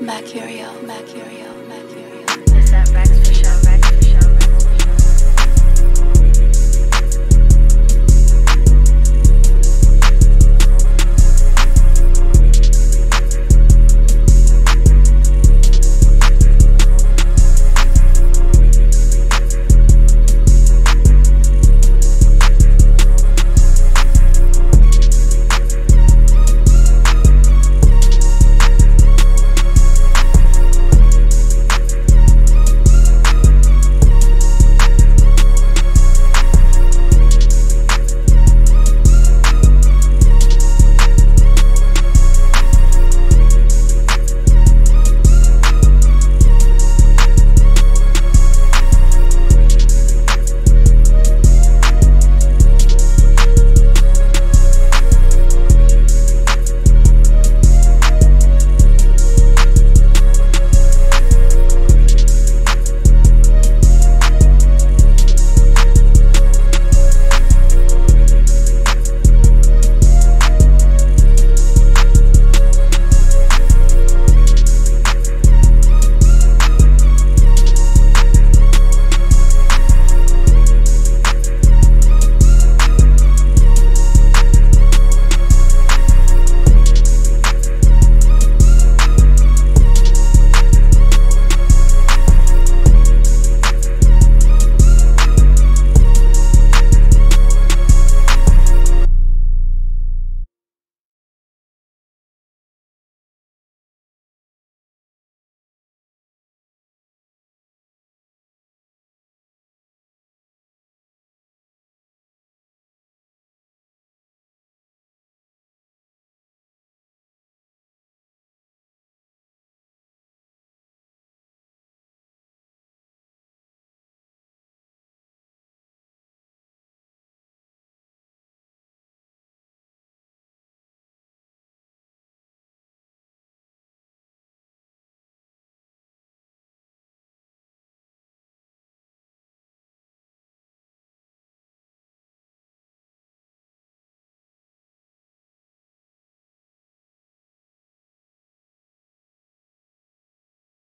Mercurio, Mercurio, Mercurio. It's that Rex for sure.